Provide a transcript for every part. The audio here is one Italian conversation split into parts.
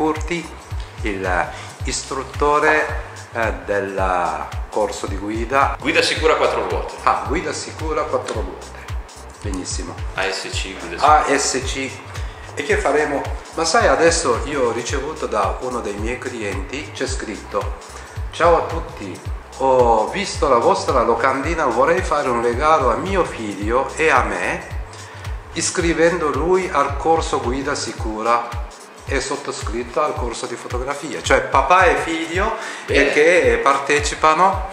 Curti, il istruttore eh, del corso di guida. Guida sicura quattro ruote. Ah, guida sicura quattro ruote. Benissimo. ASC, guida sicura. ASC. E che faremo? Ma sai, adesso io ho ricevuto da uno dei miei clienti, c'è scritto, ciao a tutti, ho visto la vostra locandina, vorrei fare un regalo a mio figlio e a me, iscrivendo lui al corso guida sicura e sottoscritto al corso di fotografia, cioè papà e figlio e che partecipano,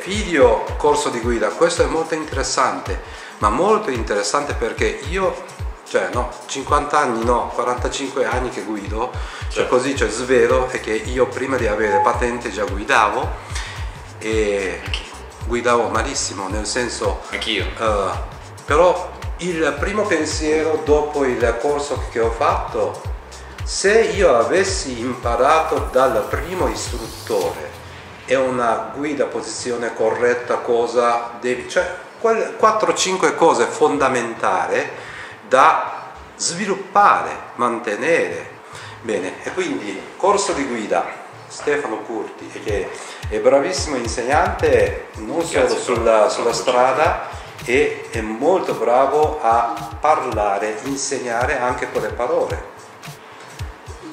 figlio corso di guida, questo è molto interessante, ma molto interessante perché io cioè no, 50 anni no, 45 anni che guido, cioè Certo. così cioè svero è che io prima di avere patente già guidavo e guidavo malissimo, nel senso Anch'io. eh, però il primo pensiero dopo il corso che ho fatto, se io avessi imparato dal primo istruttore è una guida posizione corretta, cosa devi, cioè quelle 4-5 cose fondamentali da sviluppare, mantenere. Bene, e quindi corso di guida Stefano Curti, che è bravissimo insegnante non solo sulla, sulla strada e è molto bravo a parlare, insegnare anche con le parole.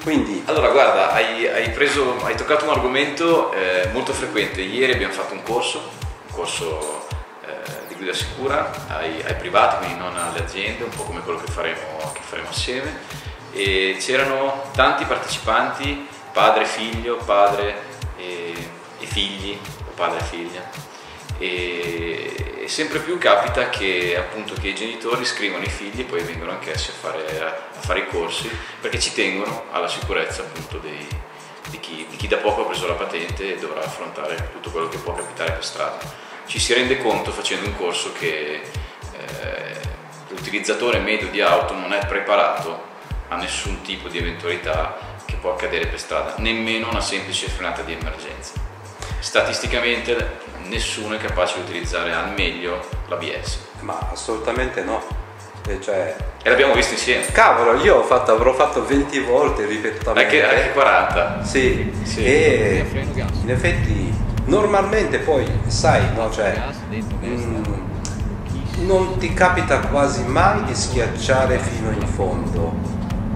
Quindi, Allora, guarda, hai, hai preso, hai toccato un argomento eh, molto frequente. Ieri abbiamo fatto un corso, un corso eh, di guida sicura ai, ai privati, quindi non alle aziende, un po' come quello che faremo, che faremo assieme. E c'erano tanti partecipanti, padre, figlio, padre e, e figli, o padre e figlia. E, sempre più capita che appunto che i genitori scrivono i figli e poi vengono anch'essi a fare, a fare i corsi perché ci tengono alla sicurezza appunto dei, di, chi, di chi da poco ha preso la patente e dovrà affrontare tutto quello che può capitare per strada. Ci si rende conto facendo un corso che eh, l'utilizzatore medio di auto non è preparato a nessun tipo di eventualità che può accadere per strada, nemmeno una semplice frenata di emergenza. Statisticamente nessuno è capace di utilizzare al meglio l'ABS ma assolutamente no. E cioè, e l'abbiamo visto insieme, cavolo, io ho fatto, avrò fatto 20 volte ripetutamente. anche, anche 40. Sì, Sì. e in effetti normalmente poi sai, no, cioè, mm, non ti capita quasi mai di schiacciare fino in fondo.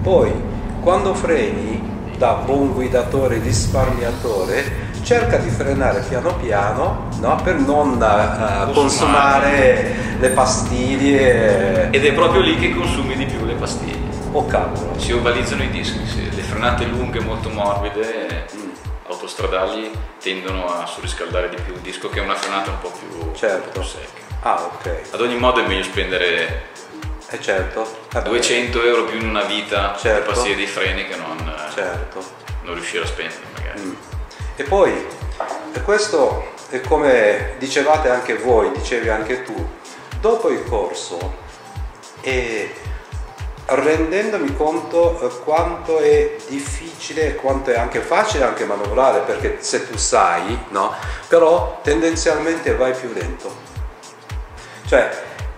Poi quando freni da buon guidatore risparmiatore cerca di frenare piano piano no, per non eh, consumare le pastiglie. Ed è proprio lì che consumi di più le pastiglie. Oh cavolo. Si ovalizzano i dischi, sì. le frenate lunghe molto morbide, Mm. autostradali tendono a surriscaldare di più il disco che è una frenata un po' più, Certo. più secca. Ah ok, Ad ogni modo è meglio spendere e certo. Vabbè, 200 euro più in una vita Certo. per pastiglie dei freni che non, Certo. non riuscire a spendere magari. Mm. E poi, questo è come dicevate anche voi, dicevi anche tu, dopo il corso, e rendendomi conto eh, quanto è difficile, quanto è anche facile anche manovrare, perché se tu sai, no? Però tendenzialmente vai più lento. Cioè,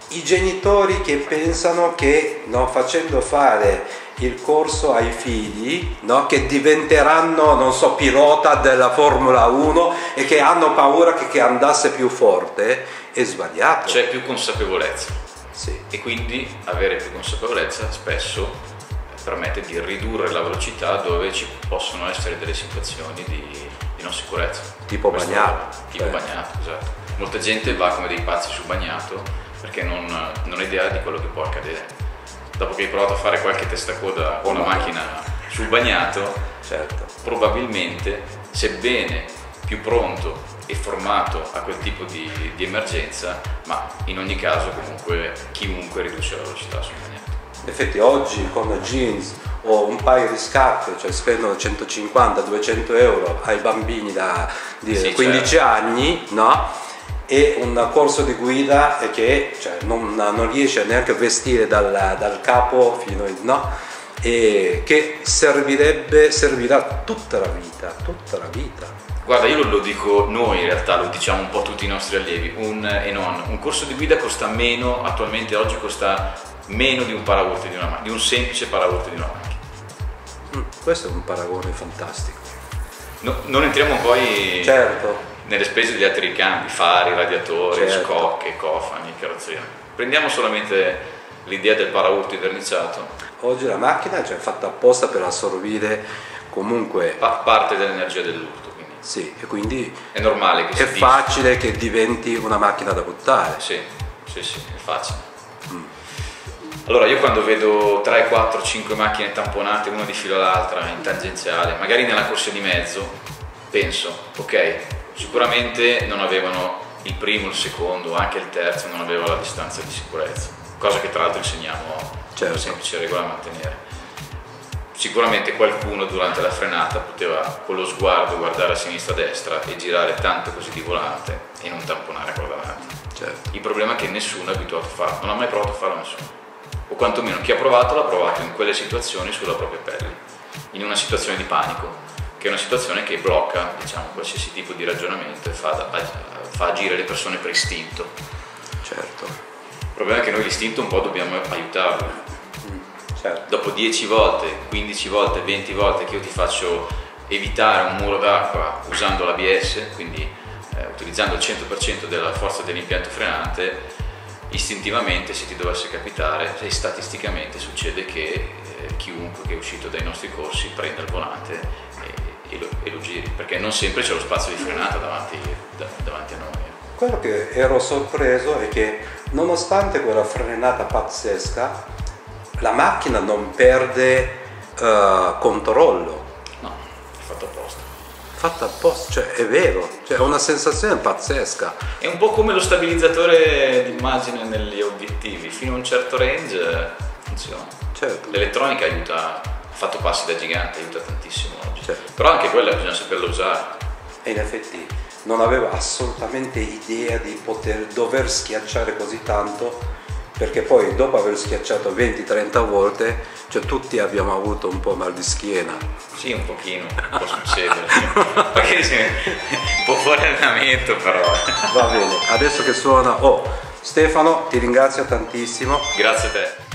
i genitori che pensano che no, facendo fare il corso ai figli, no, che diventeranno, non so, pilota della Formula 1 e che hanno paura che, che andasse più forte, è sbagliato. C'è più consapevolezza Sì. e quindi avere più consapevolezza spesso eh, permette di ridurre la velocità dove ci possono essere delle situazioni di, di non sicurezza. Tipo Questo- bagnato. Tipo Eh. bagnato, esatto. Molta gente va come dei pazzi sul bagnato perché non, non ha idea di quello che può accadere. Dopo che hai provato a fare qualche testacoda con la macchina sul bagnato, Certo. probabilmente, sebbene più pronto e formato a quel tipo di, di emergenza, ma in ogni caso comunque chiunque riduce la velocità sul bagnato. In effetti oggi con jeans o un paio di scarpe, cioè spendono 150-200 euro ai bambini da Sì, 15 certo. anni, no? E un corso di guida che cioè, non, non riesce neanche a vestire dal, dal capo fino in, no? E che servirebbe, servirà tutta la vita, tutta la vita. Guarda, io lo, dico noi in realtà, lo diciamo un po' tutti i nostri allievi, un, e non, un corso di guida costa meno, attualmente oggi costa meno di un paraurti di una macchina, di un semplice paraurti di una macchina. Questo è un paragone fantastico. No, non entriamo poi Certo, nelle spese degli altri ricambi, fari, radiatori, Certo. scocche, cofani, carrozzeria. Prendiamo solamente l'idea del paraurto inverniciato, oggi la macchina è fatta apposta per assorbire comunque, fa parte dell'energia dell'urto, quindi sì, e quindi è normale che è facile che diventi una macchina da buttare. Sì, sì, sì, è facile. Allora io quando vedo 3, 4, 5 macchine tamponate una di filo all'altra in tangenziale, magari nella corsia di mezzo, penso, ok, sicuramente non avevano il primo, il secondo, anche il terzo non aveva la distanza di sicurezza, cosa che tra l'altro insegniamo Certo. una semplice regola a mantenere. Sicuramente qualcuno durante la frenata poteva con lo sguardo guardare a sinistra e a destra e girare tanto così di volante e non tamponare quello davanti. Certo. Il problema è che nessuno è abituato a farlo, non ha mai provato a farlo nessuno. O quantomeno chi ha provato l'ha provato in quelle situazioni sulla propria pelle, in una situazione di panico, che è una situazione che blocca diciamo, qualsiasi tipo di ragionamento e fa, fa agire le persone per istinto. Certo, Il problema è che noi l'istinto un po' dobbiamo aiutarlo. certo. Dopo 10 volte, 15 volte, 20 volte che io ti faccio evitare un muro d'acqua usando l'ABS, quindi eh, utilizzando il 100% della forza dell'impianto frenante, istintivamente se ti dovesse capitare e statisticamente succede che eh, chiunque che è uscito dai nostri corsi prenda il volante e, e lo, e lo giri, perché non sempre c'è lo spazio di frenata davanti, da- davanti a noi. eh. Quello che ero sorpreso è che nonostante quella frenata pazzesca, la macchina non perde eh, controllo. No, è fatto apposta. Fatta apposta, cioè è vero, cioè, è una sensazione pazzesca. È un po' come lo stabilizzatore d'immagine negli obiettivi, fino a un certo range eh, funziona. Certo, L'elettronica aiuta, ha fatto passi da gigante, aiuta tantissimo. Certo. Però anche quella bisogna saperla usare. e in effetti non avevo assolutamente idea di poter dover schiacciare così tanto perché poi dopo aver schiacciato 20-30 volte cioè tutti abbiamo avuto un po' mal di schiena Sì, un pochino, può succedere. Perché sì, un po' fuori allenamento però. va bene adesso che suona oh Stefano ti ringrazio tantissimo Grazie a te.